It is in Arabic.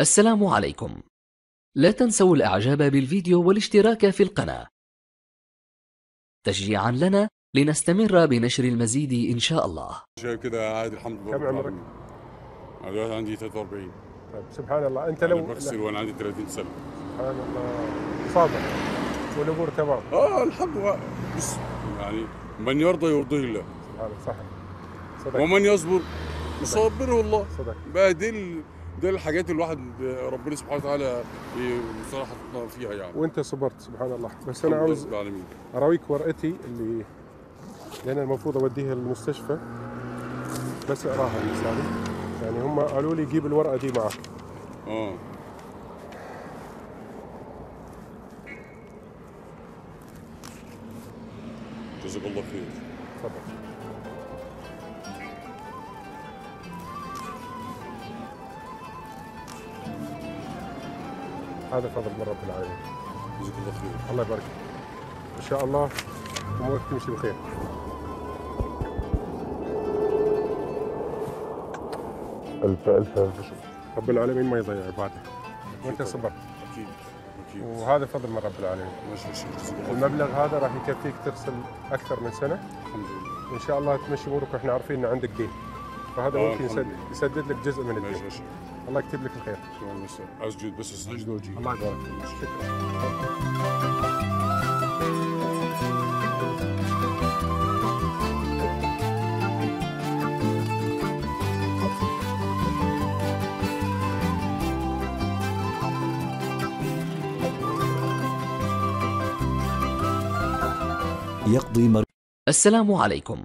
السلام عليكم. لا تنسوا الإعجاب بالفيديو والاشتراك في القناة. تشجيعا لنا لنستمر بنشر المزيد إن شاء الله. شايف كده عادي الحمد لله كم عمرك؟ أنا دلوقتي عندي 43 طيب سبحان الله. أنت أنا لو بغسل وأنا عندي 30 سنة. سبحان الله. صابر والأمور تمام. آه الحمد لله. بس يعني من يرضى يرضيه الله. سبحان الله صح صدق. ومن يصبر يصبره الله. صدق. بقى دي الحاجات الواحد ربنا سبحانه وتعالى بصراحه فيها يعني. وانت صبرت سبحان الله. بس أنا عاوز أراويك ورقتي اللي لأن المفروض أوديها للمستشفى بس أقراها لساني يعني هم قالوا لي جيب الورقة دي معك. آه. جزاك الله خير. تفضل. هذا فضل من رب العالمين جزاك الله خير. الله يبارك. إن شاء الله امورك تمشي بخير. الف الف ألف شكر. رب العالمين ما يضيع عبادة. وانت صبرت أكيد. أكيد. وهذا فضل من رب العالمين. المبلغ هذا راح يكفيك ترسل أكثر من سنة. الحمد لله. إن شاء الله تمشي أمورك. وإحنا عارفين إن عندك دين. فهذا آه، ممكن يسدد. يسدد لك جزء من الدين. الله يكتب لك الخير. اسجد بس اسجد وجهي الله يبارك فيك يقضي مر... السلام عليكم.